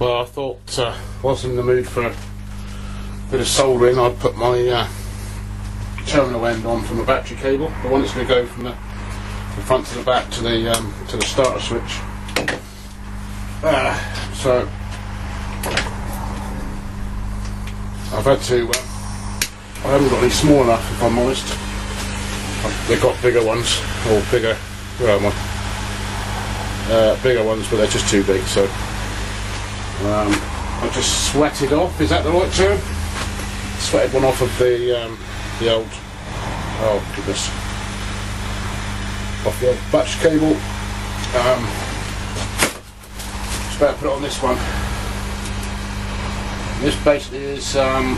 Well, I thought uh, I'm in the mood for a bit of soldering, I'd put my uh, terminal end on from the battery cable, the one that's going to go from the, the front to the back to the um, to the starter switch. Uh, so I've had to. Uh, I haven't got any small enough, if I'm honest. They've got bigger ones, or bigger. Where am I? Bigger ones, but they're just too big. So um, I just sweated off. Is that the right term? Sweated one off of the um, the old. Oh goodness. Off the old batch cable. Um, just better put it on this one. This basically is um,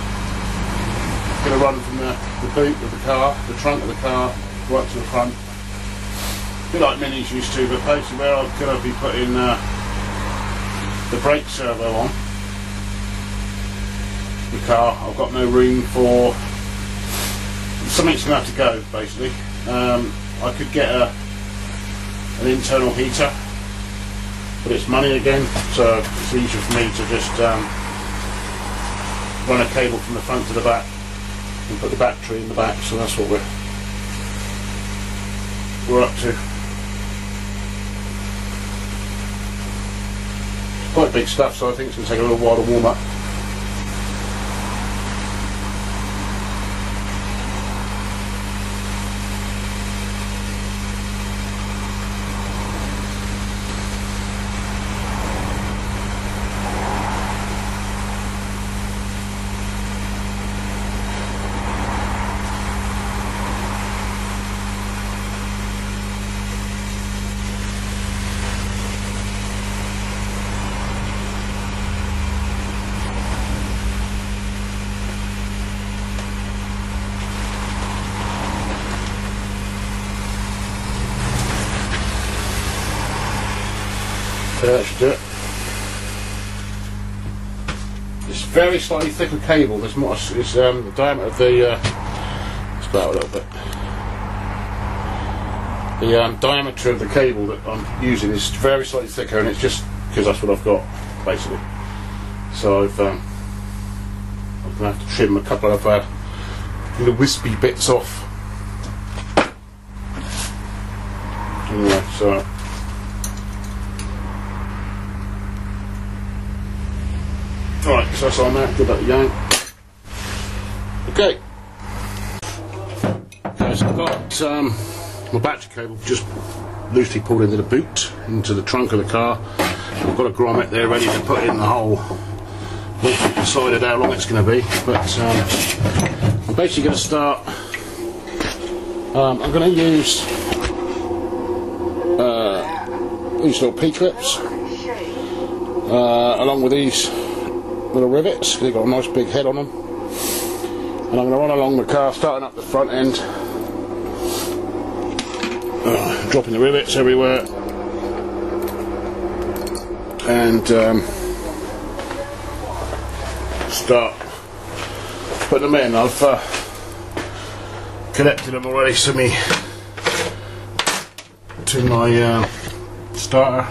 going to run from the, the boot of the car, the trunk of the car, right to the front. A bit like Minis used to, but basically where I'm going to be putting uh, the brake servo on the car, I've got no room for something's going to have to go basically. Um, I could get a an internal heater, but it's money again, so it's easier for me to just um, run a cable from the front to the back and put the battery in the back. So that's what we're we're up to. Quite big stuff, so I think it's going to take a little while to warm up. Do it. It's very slightly thicker cable. There's more. It's um, the diameter of the. Uh, it's about a little bit. The um, diameter of the cable that I'm using is very slightly thicker, and it's just because that's what I've got, basically. So I've um, I'm gonna have to trim a couple of uh, little wispy bits off. Anyway, so. Alright, so that's on that, good luck again. Okay. Okay, so I've got um, my battery cable just loosely pulled into the boot, into the trunk of the car. I've got a grommet there ready to put in the hole. We've decided how long it's going to be, but um, I'm basically going to start. Um, I'm going to use uh, these little P clips uh, along with these little rivets. They've got a nice big head on them. And I'm going to run along the car, starting up the front end, uh, dropping the rivets everywhere, and um, start putting them in. I've uh, connected them already to me to my uh, starter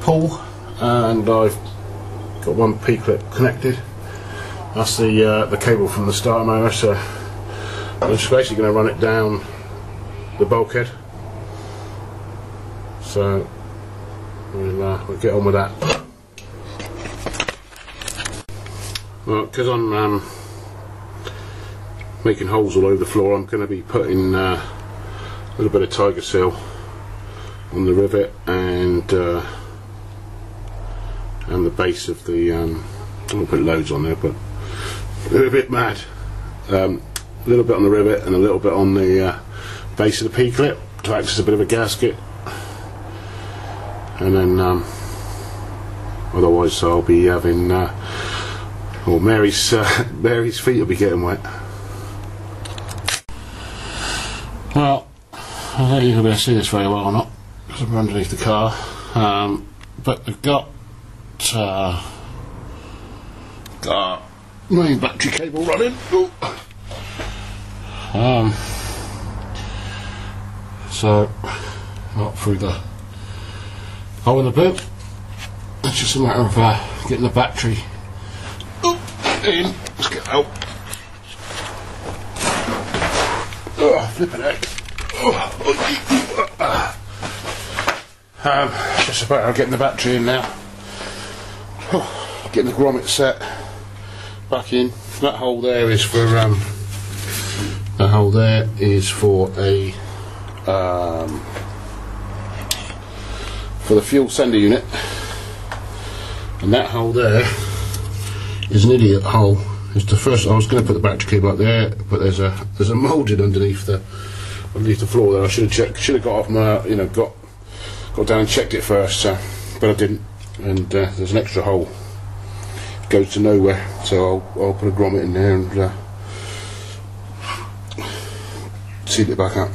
pull, and I've got one P clip connected. That's the uh, the cable from the starter motor. So I'm just basically going to run it down the bulkhead. So we'll, uh, we'll get on with that. Well, because I'm um, making holes all over the floor, I'm going to be putting uh, a little bit of tiger seal on the rivet and uh, and the base of the um, I'm going to put loads on there but a little bit mad. Um, a little bit on the rivet and a little bit on the uh, base of the P-clip to act as a bit of a gasket. And then um, otherwise I'll be having uh, or Mary's uh, Mary's feet will be getting wet. Well I don't if you're going to be able to see this very well or not because I'm underneath the car. Um, but I've got uh, got main battery cable running. Ooh. Um, so, up through the hole in the boot, it's just a matter of uh, getting the battery in. Let's get out. Oh, flipping heck. Um, it's just a matter of getting the battery in now. getting the grommet set back in. That hole there is for um, that hole there is for a um, for the fuel sender unit, and that hole there is an idiot hole. It's the first. I was going to put the battery cable up there, but there's a there's a moulding underneath the underneath the floor there. I should have checked. Should have got off my you know got got down and checked it first, so, but I didn't. And uh, there's an extra hole. It goes to nowhere, so I'll I'll put a grommet in there and uh, seal it back up.